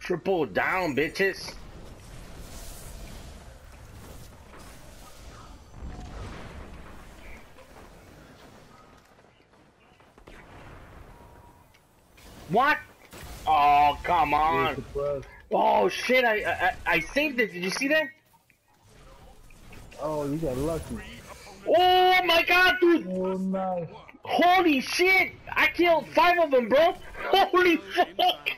Triple down, bitches. What? Oh, come on. Oh, shit, I, I, I saved it. Did you see that? Oh, you got lucky. Oh, my God, dude. Oh, nice. Holy shit. I killed five of them, bro. Holy fuck.